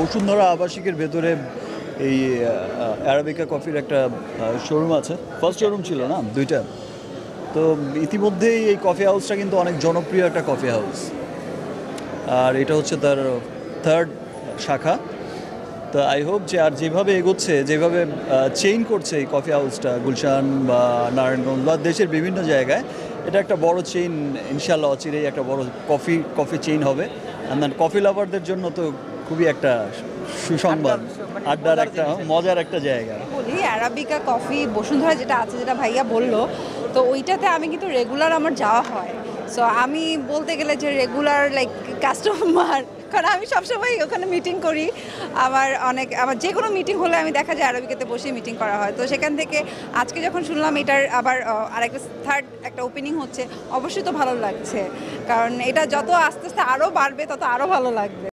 বসুন্ধরা আবাসিকের ভেতরে এই অ্যারাবিকা কফির একটা শোরুম আছে। ফার্স্ট শোরুম ছিল না? দুইটা। তো ইতিমধ্যেই এই কফি হাউসটা কিন্তু অনেক জনপ্রিয় একটা কফি হাউস আর এটা হচ্ছে তার থার্ড শাখা। তো আই হোপ যে আর যেভাবে এগোচ্ছে, যেভাবে চেইন করছে এই কফি হাউসটা গুলশান বা নারায়ণগঞ্জ বা দেশের বিভিন্ন জায়গায়, এটা একটা বড় চেইন ইনশাল্লাহ অচিরেই একটা বড় কফি কফি চেইন হবে। অ্যান্ড দেন কফি লাভারদের জন্য তো খুবই একটা সুসংবাদ মানে আড্ডার একটা মজার একটা জায়গা। বলি অ্যারাবিকা কফি বসুন্ধরা যেটা আছে যেটা ভাইয়া বলল তো ওইটাতে আমি কিন্তু রেগুলার আমার যাওয়া হয়। সো আমি বলতে গেলে যে রেগুলার লাইক কাস্টমার কারণ আমি সবসময় ওখানে মিটিং করি। আমার অনেক আমার যে কোনো মিটিং হলে আমি দেখা যায় আরবিকাতে বসে মিটিং করা হয়। তো সেখান থেকে আজকে যখন শুনলাম এটার আবার আরেকটা থার্ড একটা ওপেনিং হচ্ছে অবশ্যই তো ভালো লাগছে। কারণ এটা যত আস্তে আস্তে আরও বাড়বে তত আরও ভালো লাগবে।